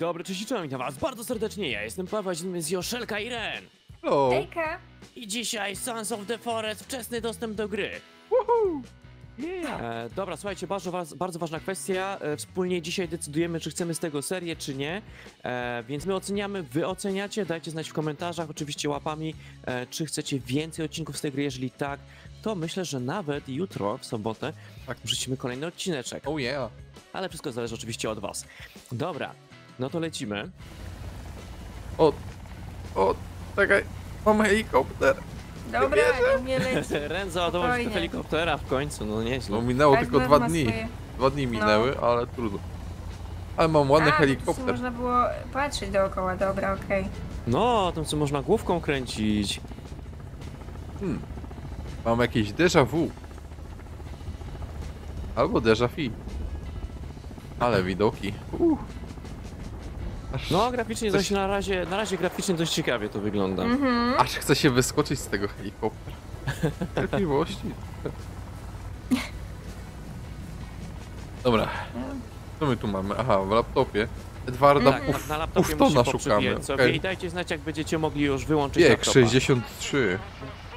dobry, cześć i witam was bardzo serdecznie, ja jestem Paweł, z Joszelka i Ren. Hello. Hejka! I dzisiaj Sons of the Forest, wczesny dostęp do gry. Woohoo. Yeah. E, dobra, słuchajcie, bardzo, bardzo ważna kwestia. E, wspólnie dzisiaj decydujemy, czy chcemy z tego serię, czy nie. E, więc my oceniamy, wy oceniacie. Dajcie znać w komentarzach, oczywiście łapami, e, czy chcecie więcej odcinków z tej gry. Jeżeli tak, to myślę, że nawet jutro, w sobotę, Tak. wrzucimy kolejny odcineczek. Oh yeah. Ale wszystko zależy oczywiście od was. Dobra, no to lecimy. O, o, czekaj. Mam helikopter. Dobra, nie mnie leci. Ren załadował się do Spokojnie. helikoptera w końcu, no nieźle. No minęło Każdy tylko dwa ma dni. swoje- Dwa dni minęły, ale trudno. Ale mam ładny A, helikopter. można było patrzeć dookoła, dobra, okej. No, tym co można główką kręcić. Hmm. Mam jakieś déjà vu. Albo déjà vu. Ale widoki. Uh. Aż, No, graficznie Coś- na razie, na razie graficznie dość ciekawie to wygląda. Mhm. aż chce się wyskoczyć z tego helikoptera. Cierpliwości. Dobra. Co my tu mamy? Aha, w laptopie. Edwarda Tak, Puf, na, laptopie Puftona szukamy. okej. i dajcie znać, jak będziecie mogli już wyłączyć Bieg laptopa. 63.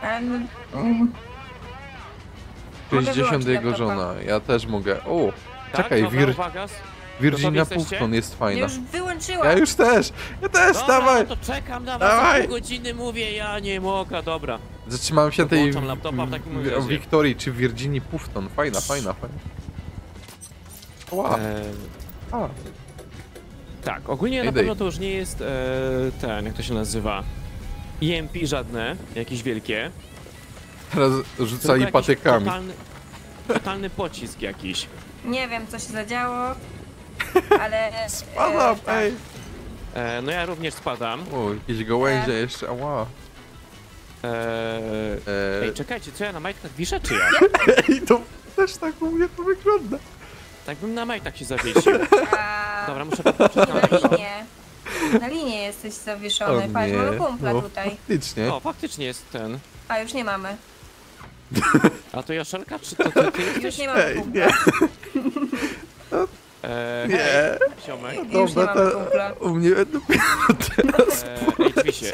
A, no, mm, Mogę 60 wyłączyć jego żona. Ja też mogę. O, Tak? czekaj, Dobra, Vir uwaga. Virginia Gotowi jesteście? Pufton jest fajna. już wyłączyłam. Ja już też! Ja też, Dobra, dawaj! no to czekam na was, Dawaj. pół godziny mówię, ja nie mogę, dobra. Zatrzymałem się na tej Włączam laptopa w takim w- razie. Wiktorii czy Virginii Pufton. Fajna, fajna, fajna. Wow. E, A, tak, ogólnie na Mayday. pewno to już nie jest e, ten, jak to się nazywa, EMP żadne, jakieś wielkie. teraz tylko rzucali jakiś patykami. Totalny, totalny pocisk jakiś. Nie wiem, co się zadziało, ale... Spadam, e, tak. ej! E, no ja również spadam. O, jakieś gołęzie jeszcze, ała. E, Eee, ej, czekajcie, co ja na majtkach wiszę, czy ja? Ej, to też tak u mnie to wygląda. Tak bym na majtach się zawiesił. A, Dobra, muszę popatrzeć na linie. Na linie jesteś zawieszony. Patrz, mamy kumpla no, tutaj. faktycznie. O, faktycznie jest ten. A, już nie mamy. A to Joszelka, czy to ty, ty Już nie mamy Ej, kumpla. E, Nie. Już nie Dobra, mamy to kumpla. u mnie dopiero teraz. E, ej, drzwi się.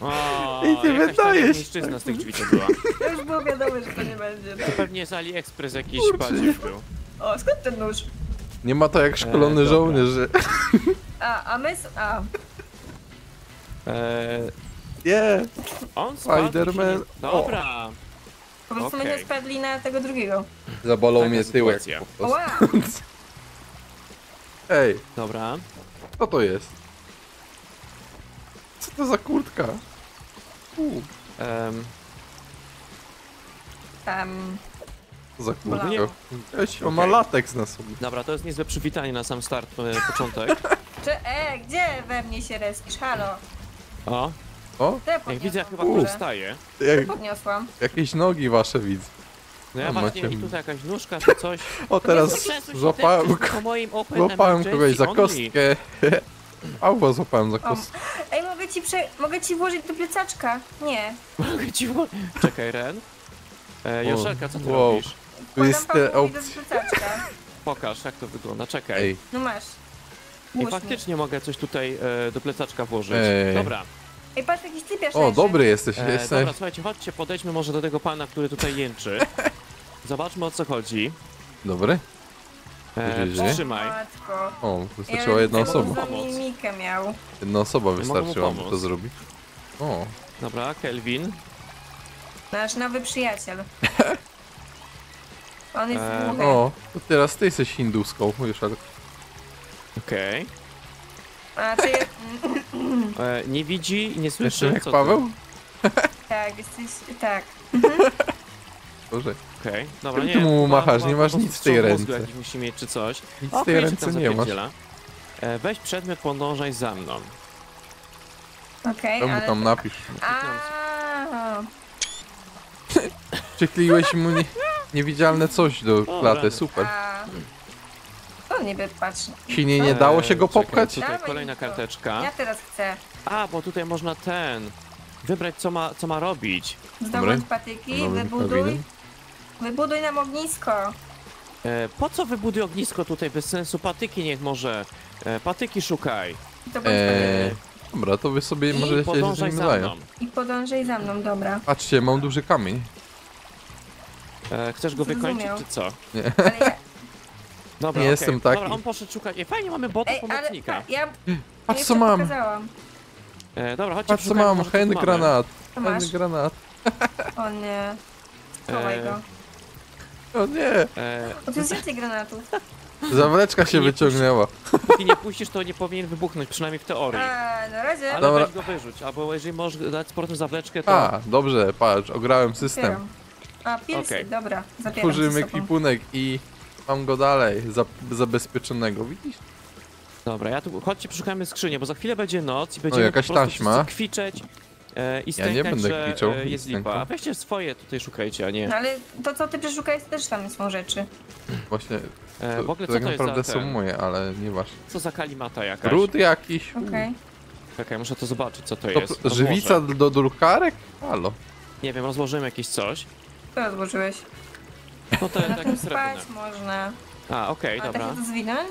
O, Ej, ty wydajesz. mężczyzna z tych drzwi to była. To już było wiadomo, że to nie będzie. To pewnie z AliExpress jakiś badziew był. O, skąd ten nóż? Nie ma to jak szkolony dobra. żołnierz, że... A, a my... s- A, E, Nie! on i Spiderman. nie- Dobra. po prostu Okej. myśmy spadli na tego drugiego. Zabolał Taka mnie tyłek sytuacja. Ej, Dobra. co to jest? Co to za kurtka? U, Em, Tam... co za kurtka? Bolało. Weź, on ma Okej. lateks na sobie. dobra, to jest niezłe przywitanie na sam start, e, początek. Czy, e, gdzie we mnie się respisz? Halo? O, O, Te jak widzę, jak chyba podniosłam ktoś jak, Podniosłam. jakieś nogi wasze widzę. No ja A, właśnie, macie- i tutaj jakaś nóżka czy coś. O, teraz się, złapałem, ten przeciwko moim open złapałem kogoś za kostkę. Auwa złapałem za O, kostkę. ej, mogę ci, prze... mogę ci włożyć do plecaczka? Nie. Mogę ci wło- Czekaj, Ren. E, Joszelka, co ty Wow. robisz? Tu jest plecaczka. Pokaż, jak to wygląda. Czekaj. Ej, No masz. I Włóż mi. faktycznie mogę coś tutaj e, do plecaczka włożyć. Ej. Dobra. Ej, patrz, jakiś typiarz o, leży. dobry jesteś. E, jesteś. dobra, słuchajcie, chodźcie, podejdźmy może do tego pana, który tutaj jęczy. Zobaczmy o co chodzi. Dobry? E, przytrzymaj. Matko. O, wystarczyła jedna osoba. za mimikę miał. Jedna osoba mu wystarczyła, by to zrobić. O, Dobra, Kelvin. Nasz nowy przyjaciel. On jest Eee, o, to teraz ty jesteś hinduską, już ale... Okej. A ty... E, Nie widzi i nie słyszy. jak co Paweł? Tak, jesteś... Tak. Boże, ty- Okej, dobra, nie ty mu machasz? chyba Nie masz prostu nic w tej mózgu ręce. Jakiś musi mieć czy coś. nic w tej się ręce tam nie masz. zapierdziela. E, Weź przedmiot, podążaj za mną. Okej, To mu ale... tam napisz. A, Przykleiłeś mu nie, niewidzialne coś do klaty, super. a... Niby patrz. Ci nie dało się go E, czekaj, popchać? Tutaj Dawaj kolejna karteczka. Ja teraz chcę A, bo tutaj można ten. Wybrać co ma, co ma robić. zdobądź patyki, Nowym wybuduj, kawinem. wybuduj nam ognisko. E, po co wybuduj ognisko tutaj bez sensu? Patyki niech może. E, patyki szukaj. To bądź Eee, eee... dobra, to wy sobie I możecie się podążaj nim za mną. I podążaj za mną, dobra. Patrzcie, mam duży kamień. E, chcesz go wykończyć, Zrozumiał. czy co? Ale ja... Dobra, Nie jestem taki. Dobra, on poszedł szukać. E, fajnie, mamy bota Ej, ale pomocnika. ja... Patrz ja co jeszcze mam! Pokazałam. E, dobra, chodźcie Patrz co poszukajmy, mam! może co tu Hand mamy. granat! Co masz? Hand granat! O nie. Chowaj Eee, go. O nie! E, O, tu jest więcej granatów. Zawleczka się wyciągnęła. póki nie puścisz, to nie powinien wybuchnąć, przynajmniej w teorii. Eee, na razie. Ale Dobra. weź go wyrzuć, albo jeżeli możesz dać z powrotem zawleczkę, to... A, dobrze, patrz, ograłem system. Otwieram. A, pilsy, Okej. dobra. Zabieram Tworzymy ze sobą. ekwipunek i mam go dalej, za, zabezpieczonego, widzisz? Dobra, ja tu, chodźcie, przeszukajmy skrzynię, bo za chwilę będzie noc i będziemy jakaś po prostu taśma. kwiczeć e, i Ja nie stękać, będę że kwiczał e, jest lipa. A weźcie swoje tutaj szukajcie, a nie... No ale to, co ty przeszukałeś, też tam są rzeczy. Właśnie, E, to, w ogóle to co tak to jest naprawdę za są ten? ale nie wasz. Co za kalimata jakaś? Ród jakiś? Okej. Czekaj, muszę to zobaczyć, co to To jest. pl- żywica do drukarek? Halo. Nie wiem, rozłożymy jakieś coś. Co odłożyłeś? No to Na takie tym srebrne. spać można. A, okej, A da dobra. się to zwinąć?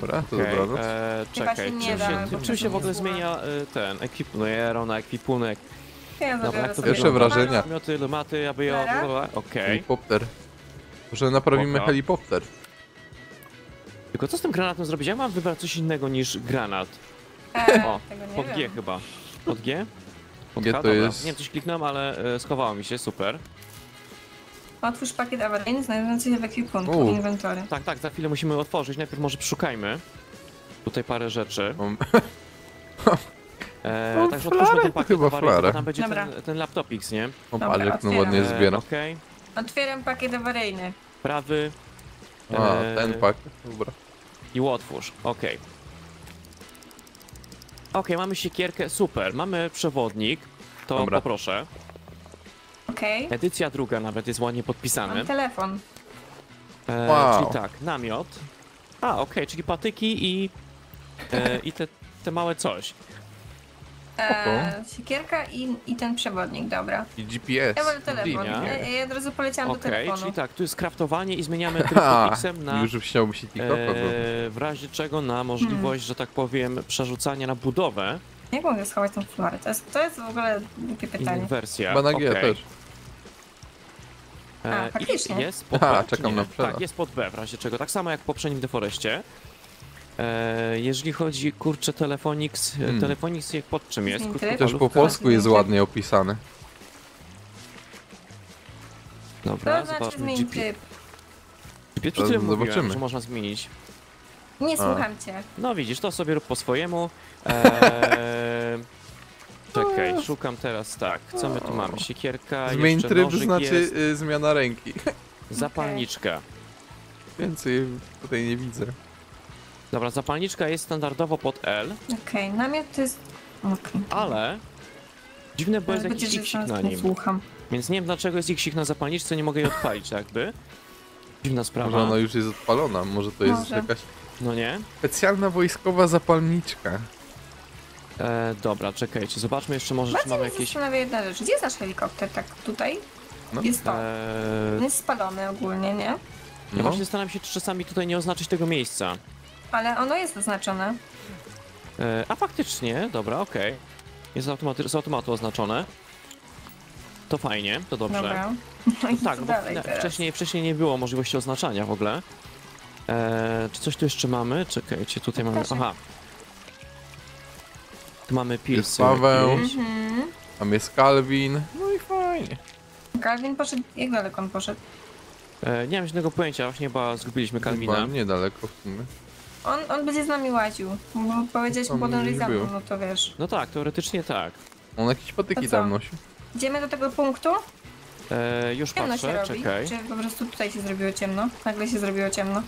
Dobra, to Okej, dobranoc. e, Chyba czekaj, się nie czym da, się, czym się w ogóle zmienia e, ten ekwipunek, na ekwipunek? Ja Dobra, zabiorę jak to sobie Pierwsze wygląda? wrażenia. Mioty, lumaty, aby ja... Dobra. Okej. Helikopter. Może naprawimy Spoko. helikopter. Tylko co z tym granatem zrobić? Ja mam wybrać coś innego niż granat. Eee, O, tego nie Pod G wiem. chyba. Pod G? Pod G to Dobra. jest- Nie wiem, coś kliknąłem, ale e, schowało mi się, super. Otwórz pakiet awaryjny znajdujący się w ekwipunku. U. Inwentory. Tak, tak, za chwilę musimy otworzyć. Najpierw może przeszukajmy. Tutaj parę rzeczy. Mam... E, No, także otwórzmy ten pakiet chyba awaryjny, flarę. bo tam będzie Dobra. ten, ten laptopix, nie? O, Dobra, jak no otwieram. ładnie E, zbiera. Okej, Otwieram pakiet awaryjny. prawy A, e, ten pakiet, dobra. i otwórz. Okej. Okej, mamy siekierkę, super. Mamy przewodnik. To Dobra. poproszę. Okej. Edycja druga nawet jest ładnie podpisany. Mam telefon. E, Wow. Czyli tak, namiot. A, okej, czyli patyki i, e, i te, te małe coś. Eee, siekierka i, i ten przewodnik, dobra. I GPS. Ja wolę telefon. linia. Ja, ja od razu poleciałam do Okej, telefonu. czyli tak, tu jest kraftowanie i zmieniamy Ha, tryptyksem na, Już chciałby się TikToka e... e, w razie czego na możliwość, że tak powiem, przerzucania na budowę. Jak mogę schować tą flarę? To jest, to jest w ogóle głupie pytanie. G okej. też. E, i faktycznie. Jest pod Aha, B, czekam na przelew. Tak, jest pod B, w razie czego. Tak samo jak w poprzednim Deforeście. E, jeżeli chodzi, kurczę, Telefonix, Hmm. hmm. Telefonix jak pod czym jest? Tryb. Też po polsku jest ładnie opisany. Dobra, To znaczy zmień GP. typ. GP przed chwilą mówiłem, Zobaczymy. że można zmienić. Nie A. słucham cię. No widzisz, to sobie rób po swojemu. Eee, czekaj, szukam teraz tak. Co my tu mamy? Siekierka, Zmień jeszcze tryb nożyk znaczy jest, y, zmiana ręki. zapalniczka. Więcej tutaj nie widzę. Dobra, zapalniczka jest standardowo pod L, Okej, namiot to jest... Okej. ale dziwne, bo jest jakiś zaraz na nie nim. słucham. Więc nie wiem dlaczego jest xik na zapalniczce, nie mogę jej odpalić jakby. Dziwna Może sprawa. ona już jest odpalona, może to jest Może. jakaś No nie? specjalna wojskowa zapalniczka. E, dobra, czekajcie, zobaczmy jeszcze może, czy Bardziej mamy mnie jakieś... zastanawia jedna rzecz. Gdzie jest nasz helikopter? Tak tutaj? No. Jest to. On E, jest spalony ogólnie, nie? ja No. właśnie zastanawiam się, czy czasami tutaj nie oznaczyć tego miejsca. Ale ono jest oznaczone. E, a faktycznie, dobra, okej. Jest z automatu, z automatu oznaczone. To fajnie, to dobrze. Dobra. No i No tak, co bo dalej na- teraz? wcześniej, wcześniej nie było możliwości oznaczania w ogóle. E, czy coś tu jeszcze mamy? Czekajcie, tutaj mamy. Pokażę. Aha. Tu mamy pilsy. Paweł. Mhm. Tam jest Calvin. No i fajnie. Calvin poszedł... Jak daleko on poszedł? E, nie mam żadnego pojęcia, właśnie chyba zgubiliśmy Kalwina. Chyba niedaleko w sumie. On, on będzie z nami łaził. Bo powiedziałeś mu nie za mną, no to wiesz. No tak, teoretycznie tak. On jakieś patyki tam nosi. Idziemy do tego punktu? E, już Ciemno się patrzę, robi. czekaj. Czy po prostu tutaj się zrobiło ciemno? Nagle się zrobiło ciemno.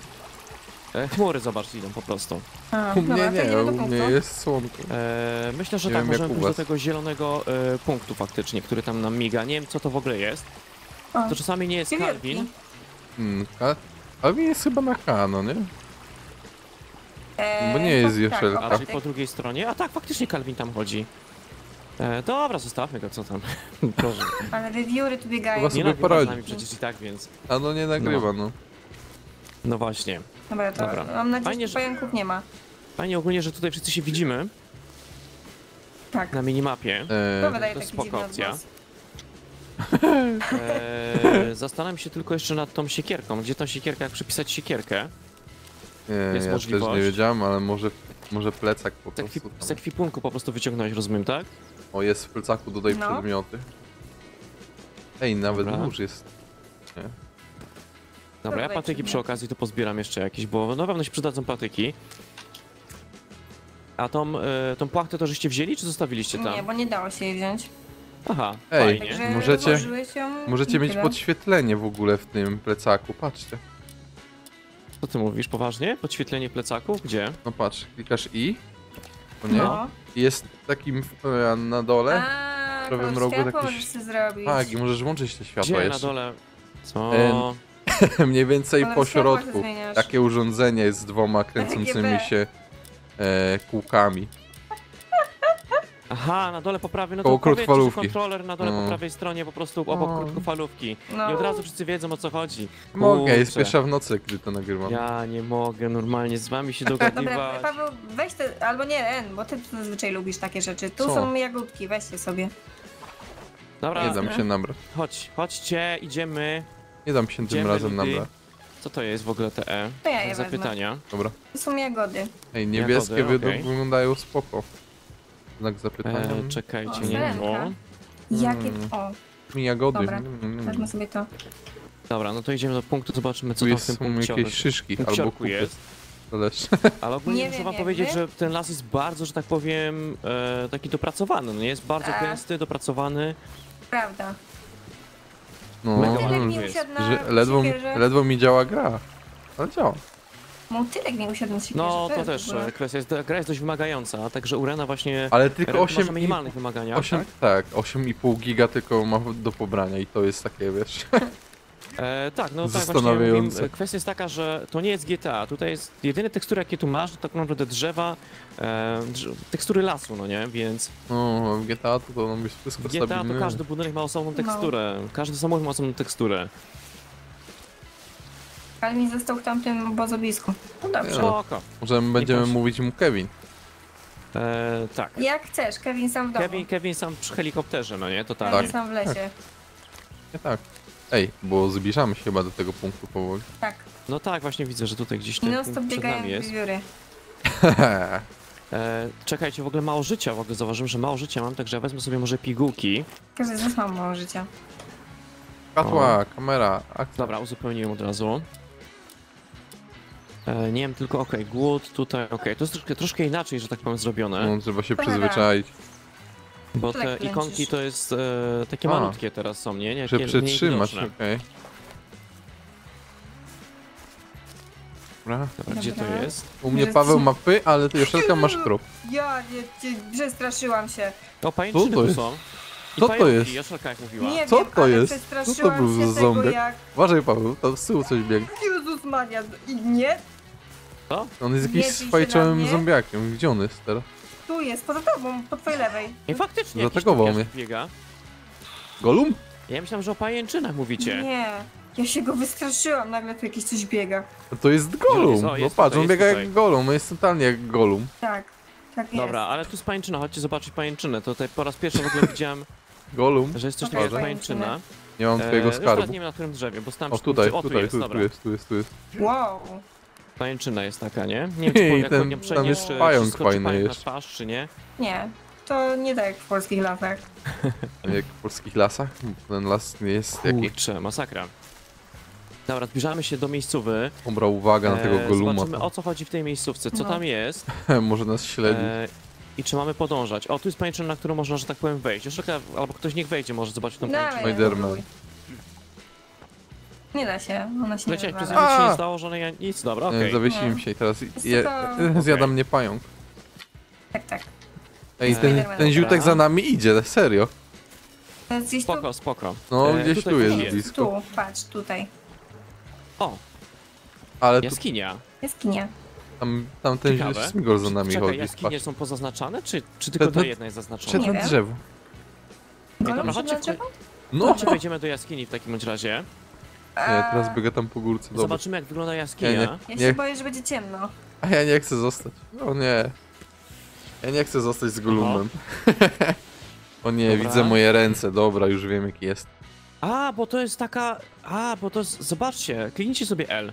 E, chmury, zobacz, idą po prostu. A, U mnie dobra, to nie, do u mnie jest słonko. E, myślę, że Nie tak, wiem, jak możemy u pójść do was. tego zielonego e, punktu faktycznie, który tam nam miga. Nie wiem, co to w ogóle jest. O, To czasami nie jest wiewiórki. Kalwin. Hmm, Calvin jest chyba na K, no nie? Eee, Bo nie jest tak, Joszelka. A tak, czyli po drugiej stronie? A tak, faktycznie Kalwin tam chodzi. E, dobra, zostawmy go, co tam. Proszę. Ale wiewióry tu biegają. Chyba Nie sobie nagrywa z poradzi. nami przecież i tak, więc... A no nie nagrywa, no. No właśnie. Dobra, to Dobra. mam nadzieję, Fajnie, że pająków nie ma. Fajnie ogólnie, że tutaj wszyscy się widzimy Tak. na minimapie. To E, wydaje to taki spoko opcja. Eee, zastanawiam się tylko jeszcze nad tą siekierką. Gdzie tą siekierkę, jak przypisać siekierkę? nie, jest ja też możliwość. nie wiedziałem, ale może, może plecak po prostu. z ekwipunku po prostu wyciągnąć, rozumiem, tak? O, jest w plecaku, dodaj No. przedmioty. Ej, nawet Dobra. nóż jest. Nie? Dobra, ja patyki przy okazji tu pozbieram jeszcze jakieś, bo na pewno się przydadzą patyki. A tą, e, tą płachtę to żeście wzięli, czy zostawiliście tam? Nie, bo nie dało się jej wziąć. Aha, Ej, fajnie. Także Możecie- ją Możecie i mieć tyle. podświetlenie w ogóle w tym plecaku, patrzcie. Co ty mówisz, poważnie? Podświetlenie plecaków? Gdzie? No patrz, klikasz I. O nie? No. I jest takim e, na dole. A, prawym kolor rogu światła możesz sobie zrobić. Tak, i możesz włączyć te światła Gdzie na jeszcze. dole? Co? Mniej więcej po środku. Takie urządzenie jest z dwoma kręcącymi się e, kółkami. Aha, na dole po prawej, no to krótkofalówki. kontroler na dole po No. prawej stronie po prostu obok No. krótkofalówki. No. I od razu wszyscy wiedzą o co chodzi. Mogę, jest pierwsza w nocy, gdy to nagrywam. Ja nie mogę normalnie z wami się Dobra, dogadywać. Paweł, weź te, albo nie, Ren, bo ty zazwyczaj lubisz takie rzeczy. Tu Co? są jagódki, weźcie sobie. Dobra, Nie dam się nabrać. chodź, chodźcie, idziemy. Nie dam się tym Idziemy, razem ludy. nabrać. Co to jest w ogóle te E? To ja je wezmę. Zapytania. Dobra. To są jagody. Ej, niebieskie Jagody, okej. wyglądają spoko. Znak zapytania. E, czekajcie, O, nie syrenka. było. Jakie... Mm. O, Mi jagody. Dobra. Mm, mm, wezmę mm. sobie to. Dobra, no to idziemy do punktu, zobaczymy co Tu tam w jest, tym są punkcie jakieś szyszki albo kupy. jest. Zależy. Ale ogólnie Nie muszę wiem, wam jak powiedzieć, wy. że ten las jest bardzo, że tak powiem, e, taki dopracowany. No jest bardzo A. gęsty, dopracowany. Prawda. No, Motylek mi usiadł na że ledwo, siekierze. ledwo mi działa gra. Ale działa. Motylek mi usiadł na siekierze. No to też e, kwestia jest, gra jest dość wymagająca, także Urena właśnie Ale tylko Red 8 masz o minimalnych wymagaниach, 8, tak? tak, 8,5 giga tylko ma do pobrania i to jest takie, wiesz. E, tak, no tak właśnie kwestia jest taka, że to nie jest GTA, tutaj jest jedyne tekstury jakie tu masz, to tak naprawdę drzewa, e, tekstury lasu, no nie, więc No, w GTA to, to być wszystko GTA stabilne. to każdy budynek ma osobną No. teksturę, każdy samochód ma osobną teksturę. Ale mi został w tamtym obozowisku. No dobrze. No. Spoko. Może będziemy mówić mu Kevin. E, tak. Jak chcesz, Kevin sam w domu. Kevin, Kevin sam przy helikopterze, no nie, totalnie. Kevin sam w lesie. Nie tak. Ej, bo zbliżamy się chyba do tego punktu powoli. Tak. No tak, właśnie widzę, że tutaj gdzieś ten No punkt stop przed biegają nami jest. wiewióry. E, czekajcie, w ogóle mało życia, w ogóle zauważyłem, że mało życia mam, także ja wezmę sobie może pigułki. Każdy z nas ma mało życia. Światła, kamera, akcja. Dobra, uzupełniłem od razu. E, nie wiem, tylko okej, głód tutaj, okej, to jest troszkę, troszkę inaczej, że tak powiem, zrobione, No, trzeba się Kamera. przyzwyczaić. Bo te tak kręcisz. ikonki to jest e, takie A. malutkie teraz są, nie? nie Że Takie mniej przytrzymać, widoczne. okej. Dobra. Dobra, gdzie to Dobra. jest? U mnie Że- Paweł ma py, ale ty Joszelka masz krop. Ja nie, nie, przestraszyłam się. O, pajęczyny Co to tu jest? są. I Co to pająki, jest? Joszelka jak mówiła. Nie Co wiem, to ale jest? przestraszyłam Co to był się za tego ząbek? jak... Uważaj Paweł, tam z tyłu coś biegnie. Jezus Maria, i nie? Co? On jest Nie jakimś bij się na fajczowym mnie. zombiakiem. Gdzie on jest teraz? Tu jest, poza tobą, po twojej lewej. I faktycznie jakiś Zaatakował mnie. biega. Golum? Ja myślałem, że o pajęczynach mówicie. Nie, ja się go wystraszyłam, nagle tu jakieś coś biega. No To jest Golum. jest? No jest patrz, tutaj, on jest biega tutaj. jak Golum, on jest totalnie jak Golum. Tak, tak jest. Dobra, ale tu jest pajęczyna, chodźcie zobaczyć pajęczynę. To tutaj po raz pierwszy w ogóle widziałem, Golum? że jest coś takiego jak pajęczyna. pajęczyna. Nie mam twojego już teraz skarbu. nie wiem na którym drzewie, bo tam O tutaj, o, tu tutaj, jest, tu, dobra. jest, tu jest, tu jest. Wow. Pajęczyna jest taka, nie? Nie wiem, czy I jak ten- nią tam przejdziesz, jest czy- pająk czy skoczy fajny pająk na jest. twarz, czy nie? Nie, to nie tak jak w polskich lasach. Jak w polskich lasach? Ten las nie jest jaki. Kurczę, masakra. Dobra, zbliżamy się do miejscowy. Dobra, uwaga na tego E, Goluma. Zobaczymy o co chodzi w tej miejscówce, co No. tam jest Może nas śledzi. e, i czy mamy podążać. O, tu jest pajęczyna, na którą można, że tak powiem, wejść. Taka, albo ktoś niech wejdzie, może zobaczyć tą Dawaj, pajęczynę. Spiderman. próbuj. Nie da się, ona się nie Leciałeś przez wywala. nic się A! nie stało, że ja nic, dobra, okej. Okay. Zawiesiłem No. się i teraz je, zjada Okej. mnie pająk. Tak, tak. Ej, ten, Spiderman, ten ziutek dobra. za nami idzie, serio. To jest gdzieś tu, Spoko, spoko. No, E, gdzieś tutaj tu jest jest, blisko. tu, patrz, tutaj. O, Ale tu, jaskinia. Jaskinia. Tam, tam ten Ciekawe. Smigol za nami Czekaj, chodzi. jaskinie Patrz. są pozaznaczane, czy, czy tylko ta jedna jest zaznaczona? Przed Nie na wiem. drzewo. dobra, Golem chodźcie na drzewo? No! Chodźcie, wejdziemy do jaskini w takim bądź razie. Nie, teraz biega tam po górce, dobra. Zobaczymy jak wygląda Nie, jaskinia. nie. Ja się Nie. boję, że będzie ciemno. A ja nie chcę zostać. O nie. Ja nie chcę zostać z Golumem. o nie, Dobra. widzę moje ręce. Dobra, już wiem jaki jest. A, bo to jest taka... A, bo to jest... Zobaczcie, kliknijcie sobie L.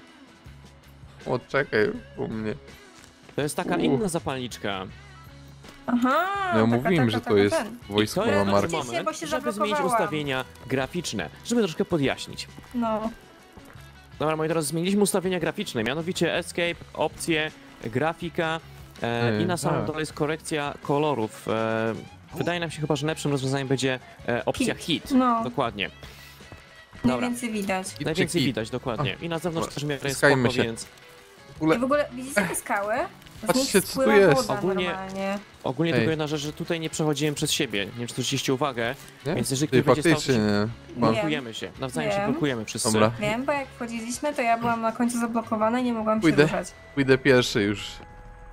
O, czekaj, u mnie. To jest taka inna zapalniczka. Aha, No ja taka, mówiłem, taka, że taka, to jest ten. wojskowa jest marka. Moment, bo się żeby zmienić zablokowałam. ustawienia graficzne, żeby troszkę podjaśnić. No. Dobra, moi drodzy, zmieniliśmy ustawienia graficzne, mianowicie Escape, opcje, grafika e, Ej, i na samym tak. dole jest korekcja kolorów. E, wydaje nam się chyba, że lepszym rozwiązaniem będzie e, opcja Hit. hit. No, Dokładnie. Dobra. najwięcej widać. Najwięcej hit? widać, dokładnie. I na zewnątrz Dobra, też miarę jest ściskajmy spoko, się. więc W ogóle I w ogóle widzicie te skały? Patrzcie, co tu jest. Ogólnie- normalnie. ogólnie Ej. tylko jedna rzecz, że tutaj nie przechodziłem przez siebie. Nie wiem, czy zwróciliście uwagę. nie? Więc jeżeli Ty ktoś będzie stał faktycznie nie. Nie. Blokujemy się, nawzajem się Wiem. blokujemy wszyscy. Dobra, Wiem, bo jak wchodziliśmy, to ja byłam na końcu zablokowana i nie mogłam Pójdę. się ruszać. pójdę pierwszy już.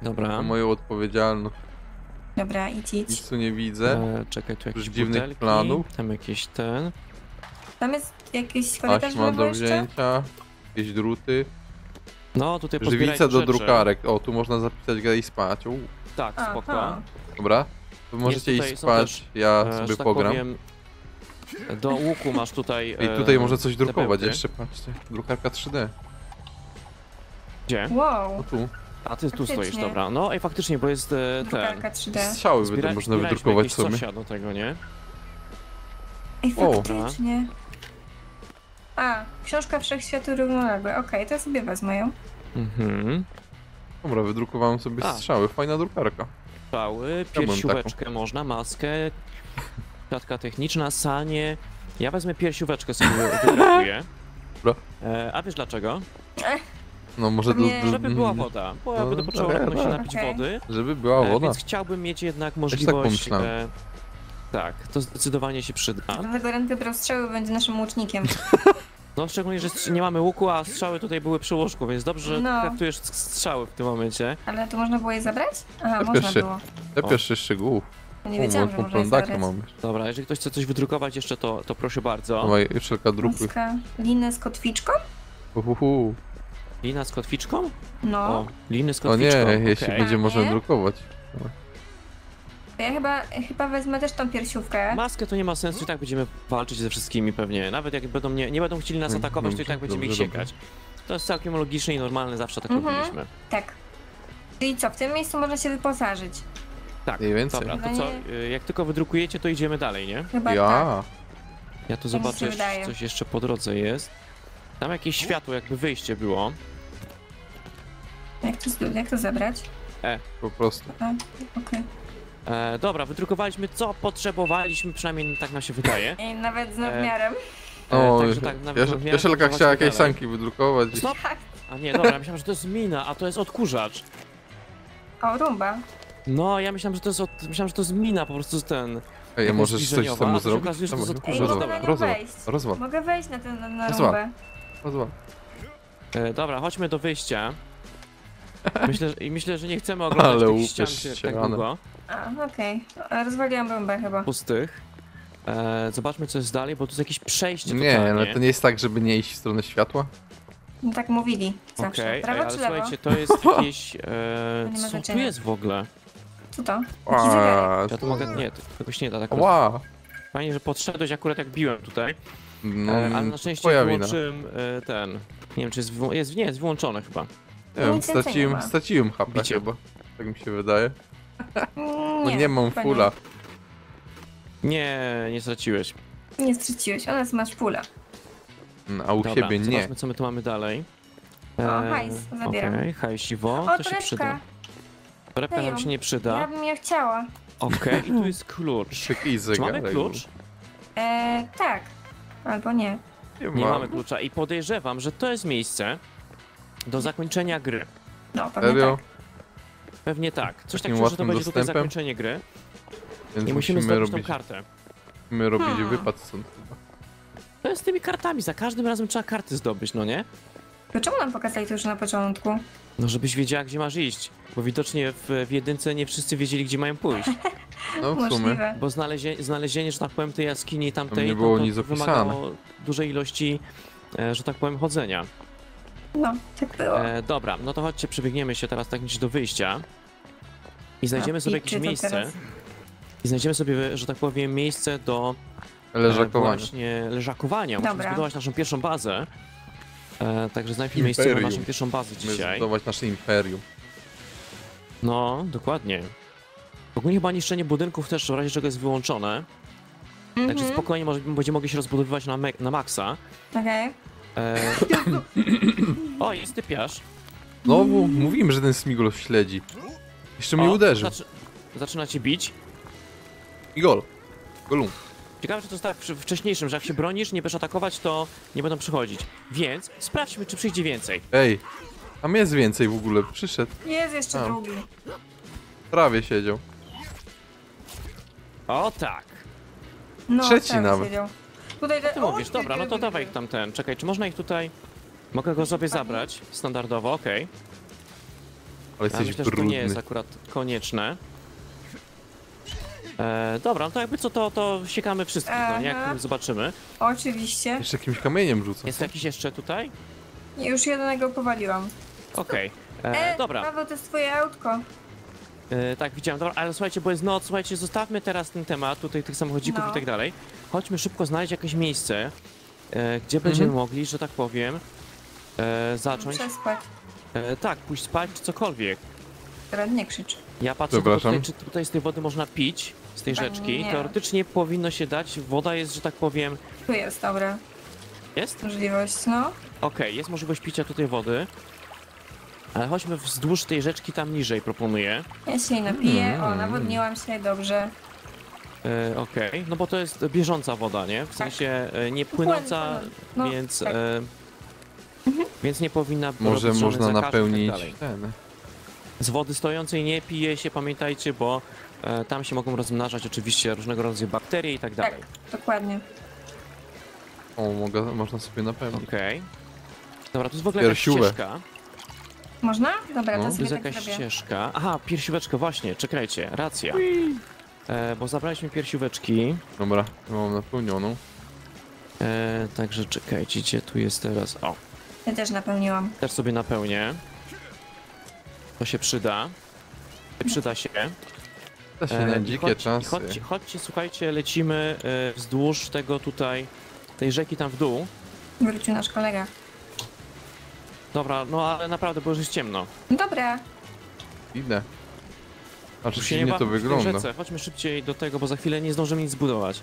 Dobra. Na moją odpowiedzialność. Dobra, idź, idź. Nic tu nie widzę. E, czekaj, tu jakieś dziwnych butelki, planów. tam jakieś ten. Tam jest jakiś korytarz w Taśma lewo do jeszcze? wzięcia. Jakieś druty. No, tutaj Żywica do rzeczy. drukarek. O, tu można zapisać grę i spać. U, Tak, spoko. Dobra. To możecie iść spać, też, ja E, sobie tak pogram. powiem, do łuku masz tutaj. I e, tutaj można coś drukować jeszcze, patrzcie. Drukarka 3D. Gdzie? No Wow, tu. A ty tu Faktycznie. stoisz, dobra. No i faktycznie, bo jest e, ten. drukarka 3D. Strzały by Zbiera- to można wydrukować sobie. do tego, nie? Ej, O. A, książka Wszechświatu Równoległe. Okej, to ja sobie wezmę ją. Mhm. Dobra, wydrukowałem sobie A. strzały. Fajna drukarka. Strzały, mam piersióweczkę można, maskę, klatka techniczna, sanie. Ja wezmę piersióweczkę sobie wydrapuję. Dobra. E, a wiesz dlaczego? No może do, Pewnie- do, Żeby była woda, bo ja No, będę potrzebował dobra, pewno się napić Okej. wody. Żeby była E, woda. Więc chciałbym mieć jednak tak możliwość. pomyślałem. e, tak, to zdecydowanie się przyda. Dlatego Renty brał strzały, będzie naszym łucznikiem. No szczególnie, że nie mamy łuku, a strzały tutaj były przy łóżku, więc dobrze, że No. traktujesz strzały w tym momencie. Ale to można było je zabrać? Aha, można pierwszy. było. Lepiej jeszcze szczegółów. Ja nie wiedziałam, że można je zabrać. mamy. Dobra, jeżeli ktoś chce coś wydrukować jeszcze, to, to proszę bardzo. Dawaj, wszelka. Macka. Linę z kotwiczką? Uhuhu. Lina z kotwiczką? No. O, liny z O kotwiczką. nie, okej. jeśli będzie można drukować. To ja chyba, chyba wezmę też tą piersiówkę. Maskę to nie ma sensu, i tak będziemy walczyć ze wszystkimi pewnie. Nawet jak będą nie, nie będą chcieli nas atakować, to i tak będziemy ich siekać. To jest całkiem logiczne i normalne, zawsze tak Mhm. robiliśmy. Tak. Czyli co, w tym miejscu można się wyposażyć? Tak, Mniej więcej. dobra, to co, y, jak tylko wydrukujecie, to idziemy dalej, nie? Chyba tak. Ja. Ja tu się zobaczę, coś jeszcze po drodze jest. Tam jakieś światło, jakby wyjście było. Jak to, jak to zebrać? Po prostu. A, okej. E, dobra, wydrukowaliśmy co potrzebowaliśmy, przynajmniej tak nam się wydaje. I nawet z E, nadmiarem. O, także tak, nawet prowadzi chciała jakieś dalej. sanki wydrukować. Stop! Tak. A nie, dobra, myślałem, że to jest mina, a to jest odkurzacz. O, rumba. No, ja myślałem, że to jest od... myślałem, że to jest mina, po prostu ten... Ej, możesz coś z temu zrobić? okazuje, że to jest Ej, odkurzacz. mogę na Dobra, nią rozwal, wejść. rozwal, Mogę wejść na, ten, na, na Rozwal. rumbę. rozwal. E, dobra, chodźmy do wyjścia. Myślę, że, I myślę, że nie chcemy oglądać Ale tych ścian się tak długo, A, okej. A, Rozwaliłam rumbę chyba. pustych. E, zobaczmy, co jest dalej, bo tu jest jakieś przejście Nie, totalnie. ale to nie jest tak, żeby nie iść w stronę światła? No tak mówili zawsze. Okej, Prawo ej, ale czy lewo? słuchajcie, to jest jakieś... E, To nie ma co tu znaczenia. jest w ogóle? Co to? Ła, zegarek. Ja tu mogę... Nie, to się nie da tak... Ła. Fajnie, że podszedłeś akurat jak biłem tutaj, No, e, ale na szczęście twoja wina. wyłączyłem e, ten... Nie wiem, czy jest, wyłą- jest... Nie, jest wyłączone chyba. Nie wiem, Nic więcej nie straciłem, ma. straciłem HP Bicie. chyba. Tak mi się wydaje. No nie mam chyba fulla. Nie, nie straciłeś. Nie, nie straciłeś, oraz masz pula. Mm, A u Dobra, siebie nie. zobaczmy, co my tu mamy dalej. O, hajs, zabieram. Okej, hajsiwo, to się torebka. przyda. Torebka nam się nie Ja przyda. bym ją chciała. Okej, i tu jest klucz. Czy zegarek. mamy klucz? E, tak. Albo nie. Nie, Nie mam. mamy klucza i podejrzewam, że to jest miejsce do zakończenia gry. No, pewnie Serio? tak. Pewnie tak. Coś takiego, że to będzie tutaj dostępem? zakończenie gry Więc i musimy musimy robić, tą kartę. musimy robić Hmm. wypad stąd chyba. To jest z tymi kartami, za każdym razem trzeba karty zdobyć, no nie? Czemu nam pokazali to już na początku? No, żebyś wiedziała, gdzie masz iść. Bo widocznie w, w jedynce nie wszyscy wiedzieli, gdzie mają pójść. No w sumie. Bo znalezie, znalezienie, że tak powiem, tej jaskini tamtej, nie było to, nic to opisane. wymagało dużej ilości, e, że tak powiem, chodzenia. No, tak było. E, dobra, no to chodźcie, przebiegniemy się teraz tak do wyjścia. I znajdziemy A, sobie jakieś miejsce. teraz- I znajdziemy sobie, że tak powiem, miejsce do e, Leżakowanie. właśnie leżakowania. Musimy Dobra. zbudować naszą pierwszą bazę. E, także znajdziemy miejsce na naszą pierwszą bazę Musimy dzisiaj. zbudować nasze imperium. No, dokładnie. Ogólnie chyba niszczenie budynków też w razie czego jest wyłączone. Także Mhm. spokojnie może, będziemy mogli się rozbudowywać na, na maksa. Okej. E... o, jest typiarz. Znowu mówimy, że ten Smigol śledzi. Jeszcze mnie O, uderzył. Zaczy... Zaczyna cię bić. Igol. Golum. Ciekawe, czy to jest tak przy wcześniejszym, że jak się bronisz, nie będziesz atakować, to nie będą przychodzić. Więc sprawdźmy, czy przyjdzie więcej. Ej, tam jest więcej w ogóle. Przyszedł. Jest jeszcze A. drugi. Prawie siedział. O tak. No, Trzeci nawet. siedział. Tutaj te... Ty mówisz, dobra, no to dawaj ich tam ten. Czekaj, czy można ich tutaj... Mogę go sobie zabrać standardowo, okej. Ale Ja jesteś myślę, że to nie jest akurat konieczne. E, dobra, no to jakby co, to, to siekamy wszystkich, no nie? Aha. Jak zobaczymy. Oczywiście. Jeszcze jakimś kamieniem rzucę. Jest jakiś jeszcze tutaj? Już jednego powaliłam. Okej. E, E, Dobra, Paweł, to jest twoje autko. e, tak widziałem, dobra, ale słuchajcie, bo jest noc, słuchajcie, zostawmy teraz ten temat, tutaj tych samochodzików No. i tak dalej. Chodźmy szybko znaleźć jakieś miejsce, e, gdzie będziemy mogli, że tak powiem, e, zacząć, Przespać. e, tak, pójść spać, czy cokolwiek. Teraz nie krzycz. Ja patrzę tutaj, czy tutaj z tej wody można pić, z tej rzeczki. nie. Teoretycznie powinno się dać, woda jest, że tak powiem, Tu jest, dobra. jest? Możliwość, no. Okej, jest możliwość picia tutaj wody. Ale chodźmy wzdłuż tej rzeczki tam niżej, proponuję. Ja się jej napiję. Mm. O, nawodniłam się, dobrze. E, Okej, no bo to jest bieżąca woda, nie? W sensie e, nie płynąca, Płyn- no, więc, tak. e, więc nie powinna Może robić żadnych można zakażeń i napełnić Tak dalej. ten. Z wody stojącej nie pije się, pamiętajcie, bo e, tam się mogą rozmnażać oczywiście różnego rodzaju bakterie i tak dalej. Dokładnie. O, mogę, można sobie napełnić. Okej. Dobra, to jest w ogóle jakaś ścieżka. Można? Dobra, No. to sobie jest tak jakaś zrobię. ścieżka. Aha, piersióweczka, właśnie, czekajcie, racja. E, bo zabraliśmy piersióweczki. Dobra, mam napełnioną. E, także czekajcie, gdzie tu jest teraz. O, Ja też napełniłam. też sobie napełnię. To się przyda. Przyda się. To się E, na dzikie chodź, czasy. chodźcie, chodźcie, słuchajcie, lecimy e, wzdłuż tego tutaj, tej rzeki tam w dół. Wrócił nasz kolega. Dobra, no ale naprawdę, bo już jest ciemno. No Dobra. Idę. Aż Już się nie to bawmy w tej wygląda. rzece. Chodźmy szybciej do tego, bo za chwilę nie zdążymy nic zbudować.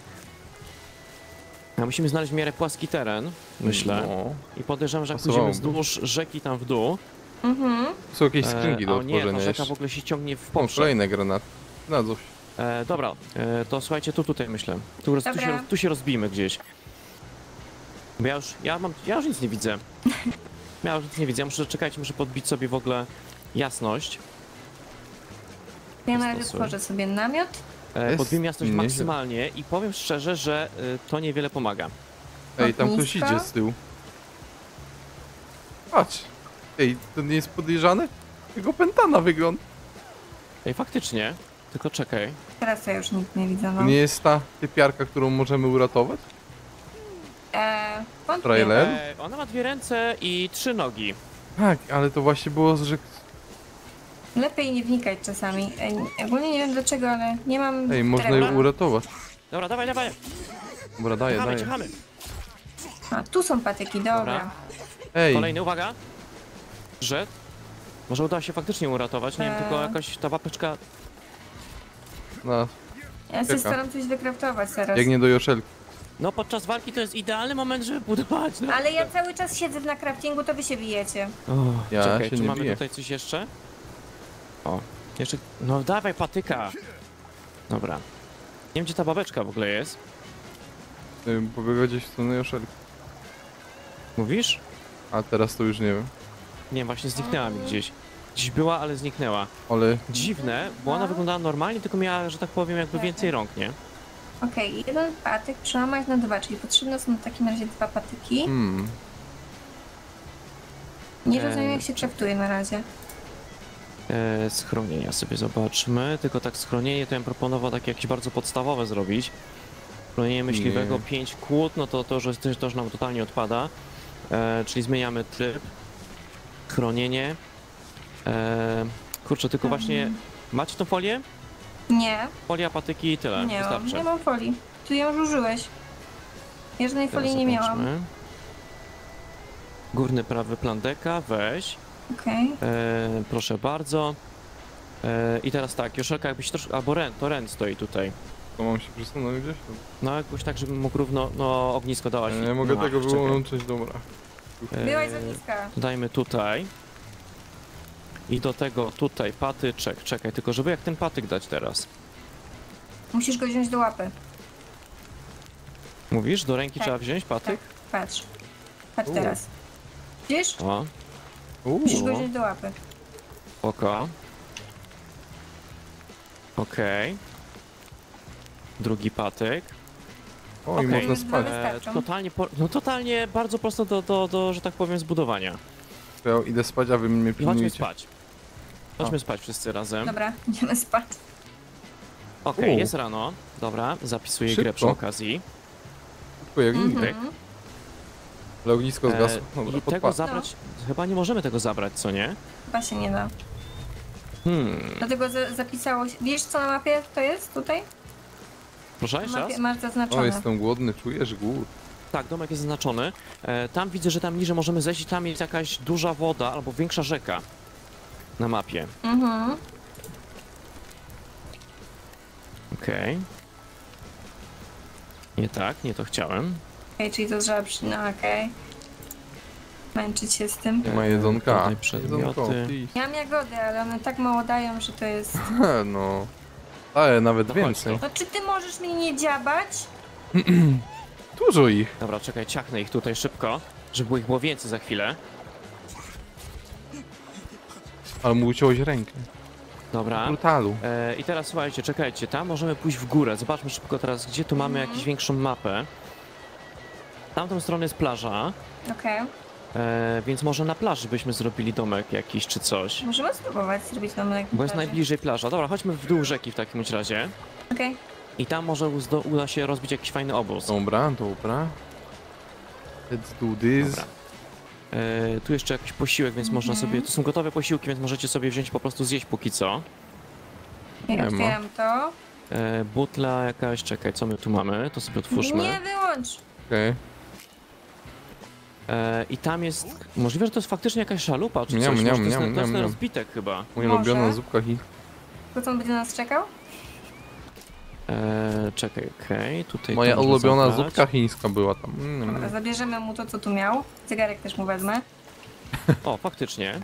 A musimy znaleźć w miarę płaski teren, myślę. No. I podejrzewam, że jak Pasowałoby. pójdziemy wzdłuż rzeki tam w dół. Mhm. Są jakieś skrzynki e, do o nie, ta otworzenia rzeka jeszcze. w ogóle się ciągnie w O, poprzek. kolejne granaty. Się. E, dobra, e, to słuchajcie, tu tutaj myślę. Tu, roz- tu, Dobra. się, tu się rozbijmy gdzieś. Bo ja już, ja mam, ja już nic nie widzę. Ja już nic nie widzę, ja muszę, czekajcie, muszę podbić sobie w ogóle jasność. Ja na razie tworzę sobie namiot. E, Jest podbiłem jasność nieźle. maksymalnie i powiem szczerze, że e, to niewiele pomaga. Ej, tam ktoś Ognisko? idzie z tyłu. Patrz. Ej, to nie jest podejrzane? Jego pętana wygląda. Ej, faktycznie, tylko czekaj. Teraz ja już nic nie widzę, To no. nie jest ta typiarka, którą możemy uratować? Eee, wątpię. Trailer? E, ona ma dwie ręce i trzy nogi. Tak, ale to właśnie było, że... Lepiej nie wnikać czasami. Ej, ogólnie nie wiem dlaczego, ale nie mam... Ej, można ją uratować. Dobra, dawaj, dawaj, Dobra, daję, ciachamy, daję. A, tu są patyki, dobra. Dobra. Ej, Kolejny, uwaga. Że może uda się faktycznie uratować, nie wiem, Eee. tylko jakoś ta babeczka... na, Ja się Czeka. staram coś wykraftować teraz. biegnie do Joszelki. No podczas walki to jest idealny moment, żeby budować. No. Ale ja cały czas siedzę na craftingu, to wy się bijecie. O, Ja czekaj, się czy nie mamy biję. tutaj coś jeszcze? O, jeszcze... No dawaj patyka. Dobra. Nie wiem, gdzie ta babeczka w ogóle jest. Ym, Pobiegła gdzieś w stronę Joszelki. Mówisz? A teraz to już nie wiem. Nie, właśnie zniknęła mi gdzieś. Gdzieś była, ale zniknęła. Ale Dziwne, bo ona wyglądała normalnie, tylko miała, że tak powiem, jakby więcej rąk, nie? Okej, jeden patyk przełamać na dwa, czyli potrzebne są w takim razie dwa patyki. hmm, Nie rozumiem jak się kraftuje na razie. E, schronienia sobie zobaczmy. Tylko tak schronienie to ja bym proponował takie jakieś bardzo podstawowe zrobić. Schronienie myśliwego, Nie. 5 kłód, no to to, że też, też nam totalnie odpada. E, czyli zmieniamy tryb. Chronienie. E, kurczę, tylko Mhm. właśnie... Macie tą folię? Nie, Folia, patyki i tyle. nie mam, Wystarczy. nie mam folii. Ty ją już użyłeś. Ja żadnej folii nie miałam. Górny prawy plan deka, weź. Okej. E, proszę bardzo. E, I teraz tak, Joszelka jakbyś troszkę... Albo Ren, to Ren stoi tutaj. To mam się przesunąć gdzieś? No jakoś tak, żebym mógł równo, no ognisko dałaś. Ja nie mogę no, tego czekaj. wyłączyć, dobra. Byłaś z E, ogniska. Dajmy tutaj. I do tego tutaj patyczek. Czekaj, tylko żeby jak ten patyk dać teraz? Musisz go wziąć do łapy. Mówisz, do ręki Tak. trzeba wziąć patyk? Patrz. Patrz U. teraz. Widzisz? O, Musisz go wziąć do łapy. oko. Okej. Drugi patyk. o i okej. można spać. dwa E, Wystarczą. totalnie, po, no totalnie bardzo prosto do, do, do, że tak powiem, zbudowania. To Ja idę spać, a wy mnie I chodźmy pilnujecie. spać. Chodźmy spać wszyscy razem. Dobra, idziemy spać. Okej, U. jest rano. Dobra, zapisuję grę Szybko. przy okazji. Tylko jak nigdy. Mhm. Ale ognisko E, zgasło. Dobra, I tego podpal. zabrać. Chyba nie możemy tego zabrać, co nie? Chyba się nie da. Hmm. Dlatego za zapisało się. Wiesz co na mapie to jest tutaj? Proszę Na jeszcze raz? mapie masz O, zaznaczone. jestem głodny, czujesz głód. Tak, domek jest zaznaczony. E, tam widzę, że tam niżej możemy zejść i tam jest jakaś duża woda albo większa rzeka na mapie. Mhm. Okej. Nie tak, nie to chciałem. Okej, czyli to trzeba przy... No okej. Męczyć się z tym. Nie ma jedzonka. tutaj przedmioty. Ja mam jagody, ale one tak mało dają, że to jest... no. Ale nawet chodź więcej. No czy ty możesz mnie nie dziabać? Dużo ich. Dobra, czekaj, ciachnę ich tutaj szybko, żeby było ich było więcej za chwilę. Ale mu uciąłeś rękę. Dobra. Brutalu. E, I teraz słuchajcie, czekajcie, tam możemy pójść w górę. Zobaczmy szybko teraz, gdzie tu mamy Mhm. jakąś większą mapę. Tamtą stronę jest plaża, Okej. e, więc może na plaży byśmy zrobili domek jakiś czy coś. Możemy spróbować zrobić domek. Bo jest najbliżej plaża. Dobra, chodźmy w dół rzeki w takim razie. Okej. I tam może uzdo, uda się rozbić jakiś fajny obóz. Dobra, dobra. Let's do this. Dobra. E, tu jeszcze jakiś posiłek, więc można Mhm. sobie. To są gotowe posiłki, więc możecie sobie wziąć po prostu zjeść póki co. Okay, Nie ma. otwieram to. E, butla jakaś, czekaj, co my tu mamy? To sobie otwórzmy. Nie wyłącz! Okej. E, I tam jest. Możliwe, że to jest faktycznie jakaś szalupa, czy Miam, coś. miam, Może to jest, miam, ten- to jest miam, rozbitek chyba. Moja Może? ulubiona zupka hi. To co on będzie na nas czekał? E, czekaj, okej, tutaj. Moja to można ulubiona zabrać. zupka chińska była tam. Mm, Dobra, zabierzemy mu to, co tu miał. Zegarek też mu wezmę. O, faktycznie.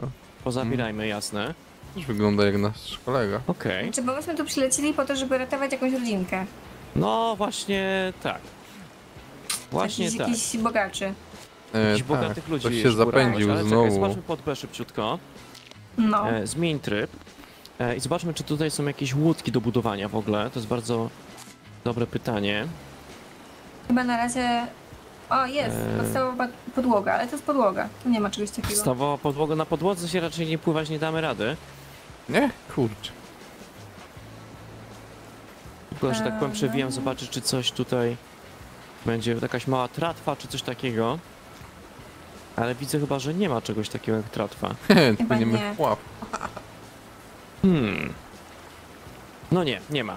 Co? Pozabierajmy, jasne. Też wygląda jak nasz kolega. Okej. Czy bo myśmy tu przylecieli po to, żeby ratować jakąś rodzinkę? No właśnie tak. Właśnie Jakiś, tak. jakichś bogaczy. E, Jakichś tak, bogatych ludzi. Ktoś się szurałeś, zapędził ale Czekaj, znowu. zobaczmy pod B szybciutko. No. E, zmień tryb. E, I zobaczmy, czy tutaj są jakieś łódki do budowania w ogóle. To jest bardzo dobre pytanie. Chyba na razie... O, jest. Eee. Podstawowa podłoga, ale to jest podłoga. Tu nie ma czegoś takiego. Podstawowa podłoga. Na podłodze się raczej nie pływać nie damy rady. Nie? Kurczę. Tylko, że tak powiem, Eee, przewijam no. zobaczyć, czy coś tutaj będzie jakaś mała tratwa, czy coś takiego. Ale widzę chyba, że nie ma czegoś takiego jak tratwa. Płyniemy nie. w pław. Hmm. No nie, nie ma.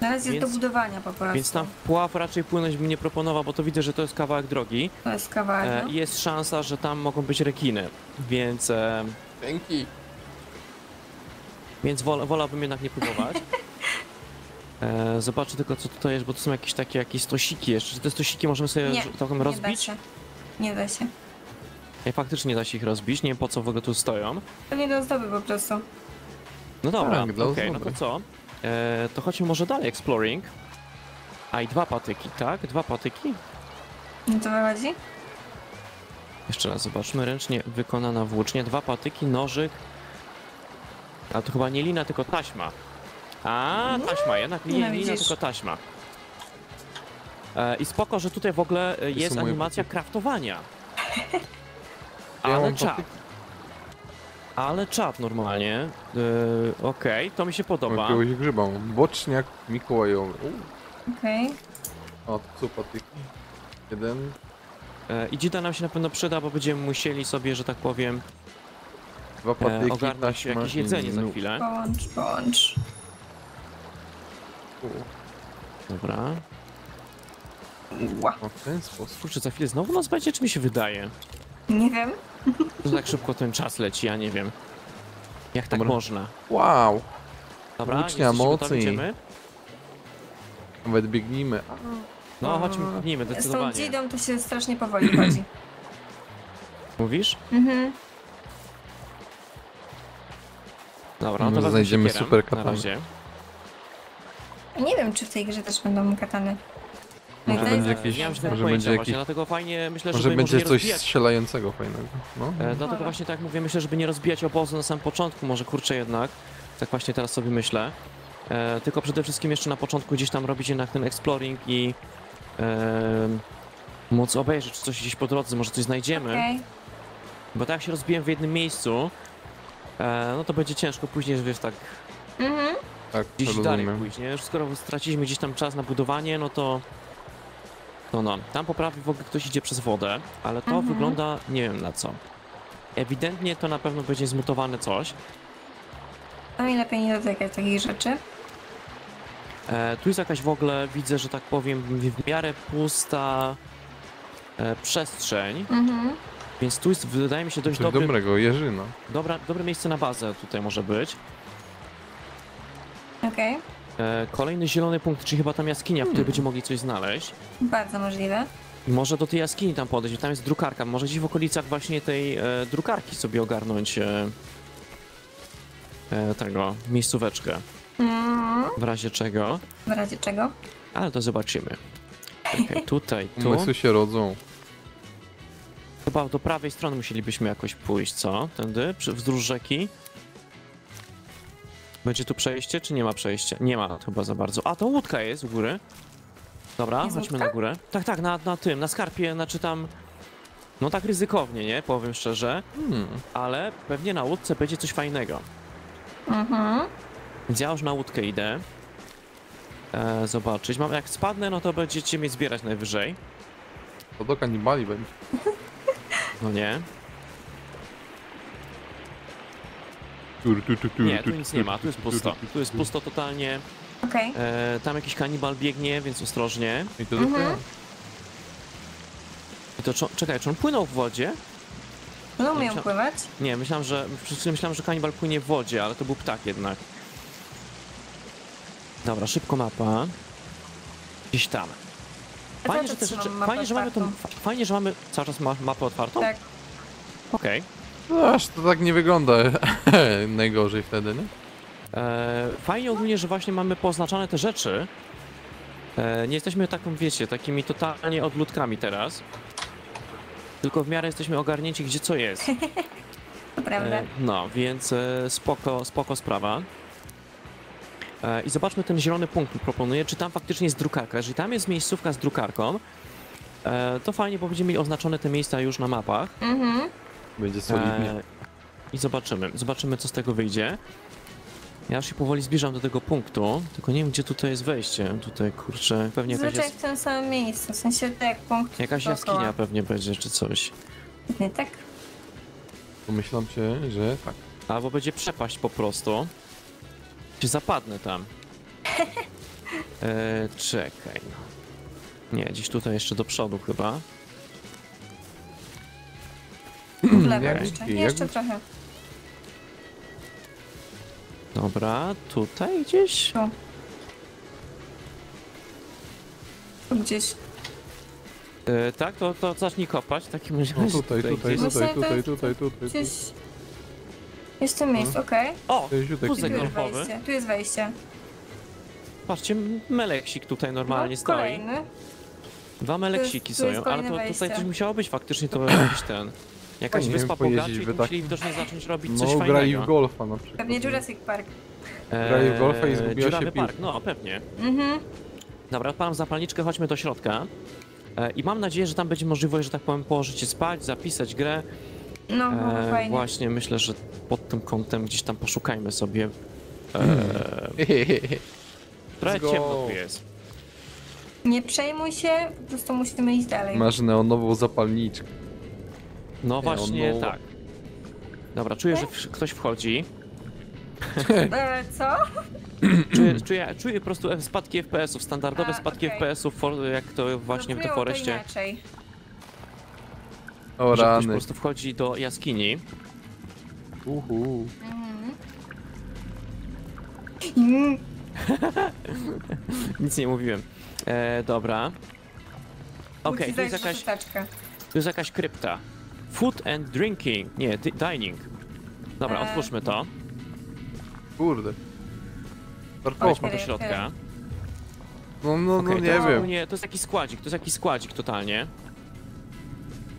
Na razie jest Więc- do budowania po prostu. Więc tam w pław raczej płynąć bym nie proponował, bo to widzę, że to jest kawałek drogi. To jest kawałek. E, no. i jest szansa, że tam mogą być rekiny. Więc, e, Dzięki. więc wol, wolałbym jednak nie próbować. E, zobaczę tylko, co tutaj jest, bo to są jakieś takie jakieś stosiki jeszcze. Czy te stosiki możemy sobie Nie, powiem, Nie da się. Nie da się. Nie, faktycznie nie da się ich rozbić, nie wiem po co w ogóle tu stoją. To nie do ozdoby po prostu. No dobra, Tak, okej, no ozdoby. to co? E, to chodźmy może dalej, exploring. A i dwa patyki, tak? Dwa patyki? Nie to wychodzi? Jeszcze raz zobaczmy, ręcznie wykonana włócznia, dwa patyki, nożyk. A to chyba nie lina, tylko taśma. A, taśma, jednak nie No, lina, tylko taśma. E, I spoko, że tutaj w ogóle e, jest animacja kraftowania. Ale patyk. Ale czad normalnie. Yy, Okej, to mi się podoba. Jakiegoś grzyba. Boczniak Mikołajowy. Okej. O, tu są patyki. Jeden. E, I dzida nam się na pewno przyda, bo będziemy musieli sobie, że tak powiem, Dwa e, patyki, ogarnąć taśma jakieś jedzenie za chwilę. Połącz, połącz. Dobra. Ła. O, w ten sposób. Kurczę, za chwilę znowu nas będzie, czy mi się wydaje? Nie wiem. To tak szybko ten czas leci, ja nie wiem. Jak tak Dobra. można? Wow! Dobra, jesteście mocy. gotowi? Nawet biegnijmy. No, chodźmy, biegnijmy, Z tą zdecydowanie. dzidą to się strasznie powoli chodzi. Mówisz? Mhm. Dobra, no to wezmę znajdziemy siekierę super Na razie. Nie wiem, czy w tej grze też będą katany. Może będzie się może pojęcia będzie właśnie, jakiś- dlatego fajnie, myślę, Może żeby będzie coś rozbijać strzelającego fajnego. No. E, dlatego właśnie tak mówię, myślę, żeby nie rozbijać obozu na samym początku, może kurczę jednak, tak właśnie teraz sobie myślę. E, tylko przede wszystkim jeszcze na początku gdzieś tam robić jednak ten exploring i e, móc obejrzeć, czy coś gdzieś po drodze, może coś znajdziemy. Okej. Bo tak jak się rozbiłem w jednym miejscu, e, no to będzie ciężko później, wiesz, tak Mhm. Tak, gdzieś dalej pójść, nie? Już skoro straciliśmy gdzieś tam czas na budowanie, no to... No no, tam po prawej w ogóle ktoś idzie przez wodę, ale to Mhm. wygląda nie wiem na co. Ewidentnie to na pewno będzie zmutowane coś. To mi lepiej nie dotykać takich rzeczy. E, tu jest jakaś w ogóle, widzę, że tak powiem, w- miarę pusta e, przestrzeń, Mhm. więc tu jest, wydaje mi się, dość Coś dobry, dobrego, jeżyna. dobra, dobre miejsce na bazę tutaj może być. Okej. E, kolejny zielony punkt, czyli chyba tam jaskinia, w której będziemy mogli coś znaleźć. Bardzo możliwe. I Może do tej jaskini tam podejść, tam jest drukarka, może gdzieś w okolicach właśnie tej e, drukarki sobie ogarnąć e, e, tego, miejscóweczkę, Mhm. w razie czego, W razie czego? ale to zobaczymy. Czekaj, tutaj, tu. Umysły się rodzą. Chyba do prawej strony musielibyśmy jakoś pójść, co? Tędy, przy, wzdłuż rzeki. Będzie tu przejście, czy nie ma przejścia? Nie ma chyba za bardzo. A, to łódka jest u góry. Dobra, Jest chodźmy łódka? na górę. Tak, tak, na, na tym, na skarpie, znaczy tam... No tak ryzykownie, nie? Powiem szczerze. Hmm. Ale pewnie na łódce będzie coś fajnego. Mhm. Więc ja już na łódkę idę. E, zobaczyć. Mam, jak spadnę, no to będziecie mnie zbierać najwyżej. To do kanibali będzie. No nie? Nie, tu, tu nic nie ma, tu, jest pusto. tu, jest pusto totalnie. Okej. E, tam jakiś kanibal biegnie, więc ostrożnie. I to Mhm. dopiero. I to czekaj, czy on płynął w wodzie? No umiem myśla- pływać. Nie, myślałem, że przed chwilą myślałem, że kanibal płynie w wodzie, ale to był ptak jednak. Dobra, szybko mapa. Gdzieś tam. Ja Fajnie, że te rzeczy, mapę fajnie, że mamy tą, otwartą. fajnie, że mamy cały czas ma, mapę otwartą? Tak. Okej. No aż to tak nie wygląda najgorzej wtedy, nie? E, Fajnie ogólnie, że właśnie mamy poznaczone te rzeczy. E, Nie jesteśmy taką, wiecie, takimi totalnie odludkami teraz. Tylko w miarę jesteśmy ogarnięci, gdzie co jest. To prawda. E, No, więc e, spoko, spoko sprawa. E, I zobaczmy ten zielony punkt, proponuję, czy tam faktycznie jest drukarka. Jeżeli tam jest miejscówka z drukarką, e, to fajnie, bo będziemy mieli oznaczone te miejsca już na mapach. Mhm. Będzie solidnie. E, I zobaczymy, zobaczymy co z tego wyjdzie. Ja już się powoli zbliżam do tego punktu, tylko nie wiem gdzie tutaj jest wejście. Tutaj kurczę, pewnie jakaś, Zazwyczaj jas- w tym samym miejscu. W sensie tak jak punkt jakaś dookoła. jaskinia pewnie będzie czy coś. Nie tak? Pomyślam się, że tak. Albo będzie przepaść po prostu. Czy zapadnę tam? E, czekaj. Nie, gdzieś tutaj jeszcze do przodu chyba. W lewo Jak- jeszcze. jak- Jeszcze trochę. Dobra, tutaj gdzieś? Tu. Tu gdzieś. E, tak, to, to zacznij kopać w takim razie. No tutaj, tutaj, gdzieś. No tutaj, tutaj, jest- tutaj, tutaj. Gdzieś... Jest w tym miejscu, okej. O, Tutaj, tutaj. tu Tu Wózek jest golfowy. wejście. Tu jest wejście. patrzcie, meleksik tutaj normalnie no, stoi. Kolejny. Dwa meleksiki tu jest stoją, ale kolejne to tutaj wejście. coś musiało być faktycznie, to jakiś ten... Jakaś Fajnie wyspa pojeździć bogaczy i by tak. musieli widocznie zacząć robić coś No, grali w golfa na przykład. Pewnie Jurassic Park. grali w golfa i zgubiła dziurawy się park, no pewnie. Mhm. Dobra, odpalam zapalniczkę, chodźmy do środka. E, I mam nadzieję, że tam będzie możliwość, że tak powiem, położyć się spać, zapisać grę. No, no E, fajnie. właśnie myślę, że pod tym kątem gdzieś tam poszukajmy sobie. E, trochę Let's go. ciemno tu jest. Nie przejmuj się, po prostu musimy iść dalej. Masz neonową zapalniczkę. No Nie, właśnie no- tak. Dobra, czuję, że w- ktoś wchodzi. E, co? Czuję, czuję, czuję po prostu spadki FPS-ów, standardowe A, spadki okej. FPS-ów, jak to właśnie w The inaczej. O Że ktoś po rany. prostu wchodzi do jaskini. Uhu. Mhm. Mm, Nic nie mówiłem. E, dobra. Okej, musi tu jest jakaś, tu jest jakaś krypta. Food and drinking. Nie, di- dining. Dobra, E. otwórzmy to. Kurde. Wejdźmy do środka. No, no, no nie to jest wiem. ogólnie- To jest jakiś składzik, to jest jakiś składzik totalnie.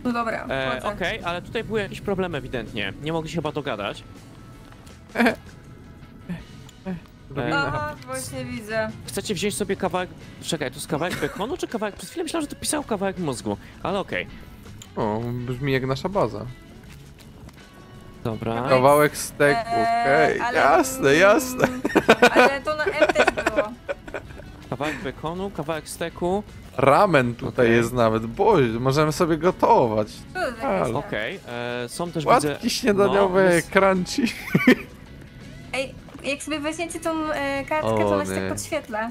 No dobra, E. Okej, ale tutaj były jakieś problemy ewidentnie. Nie mogli się chyba dogadać. E, Aha, właśnie widzę. Chcecie wziąć sobie kawałek... Czekaj, to jest kawałek bekonu, czy kawałek... Przez chwilę myślałem, że to pisał kawałek mózgu, ale okej. O, brzmi jak nasza baza. Dobra. Kawałek- steku, okej. E, ale- Jasne, jasne. Ale to na M też było. Kawałek bekonu, kawałek steku. Ramen tutaj Okej. jest nawet. Boże, możemy sobie gotować. Co to Ale- jakieś- Okej, e, są też widzę... Łatki śniadaniowe, no, jest- crunchy. Ej, jak sobie weźmiecie tą e, kartkę, O, to ona się nie. tak podświetla.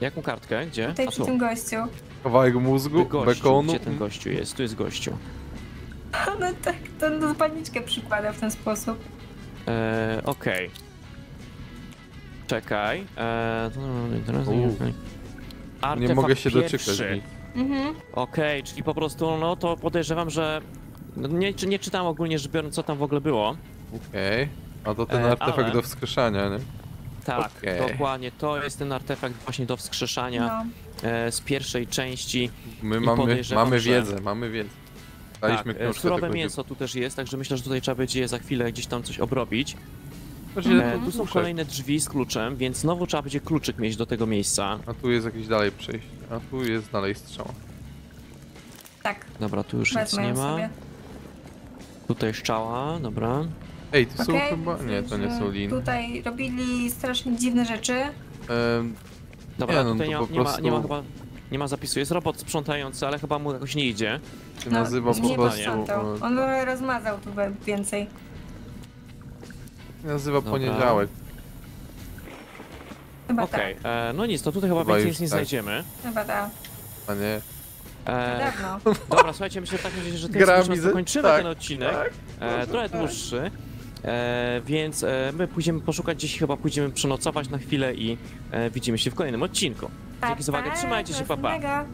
Jaką kartkę? Gdzie? Tutaj A przy tu. tym gościu. Kawałek mózgu, Gościu, bekonu. Gdzie ten gościu jest? Tu jest gościu. No tak, to na zapalniczkę przykłada w ten sposób. E, Okej. Czekaj. E, to- teraz nie-. Artefakt Nie mogę się pierwszy. doczekać. Mhm. Okej, czyli po prostu, no to podejrzewam, że... no Nie, nie czytałem ogólnie rzecz biorąc, co tam w ogóle było. Okej. A to ten E, artefakt ale- do wskrzeszania, nie? Tak, Okej. dokładnie. To jest ten artefakt właśnie do wskrzeszania No. E, z pierwszej części. My mamy, mamy że- wiedzę, mamy wiedzę. Tak, Daliśmy e, książkę surowe mięso tu też jest, także myślę, że tutaj trzeba będzie za chwilę gdzieś tam coś obrobić. E, tu są kolejne drzwi z kluczem, więc znowu trzeba będzie kluczyk mieć do tego miejsca. A tu jest jakieś dalej przejście. A tu jest dalej strzała. Tak, Dobra, tu już nic wezmę nie ją ma. sobie. Tutaj szczała, dobra. Ej, to są Okej, chyba... Nie, to nie są liny. Tutaj robili strasznie dziwne rzeczy. Em, Dobra, Nie, no tutaj to nie, ma- po nie, ma, nie ma prostu- chyba... Nie ma zapisu. Jest robot sprzątający, ale chyba mu jakoś nie idzie. No, nazywa nie po prostu... posprzątał. e, On rozmazał tu więcej. nazywa Dobra. poniedziałek. Chyba Okej, tak. e, no nic, to tutaj chyba Chyba więcej nic nie tak. znajdziemy. Chyba tak. A nie. E, Dawno. dobra, słuchajcie, myślę w takim razie, że tym Gra widzę, zakończymy tak, ten odcinek. tak, e, trochę tak. dłuższy. E, więc e, my pójdziemy poszukać gdzieś, chyba pójdziemy przenocować na chwilę i e, widzimy się w kolejnym odcinku. Dzięki za uwagę, trzymajcie się, pa, pa.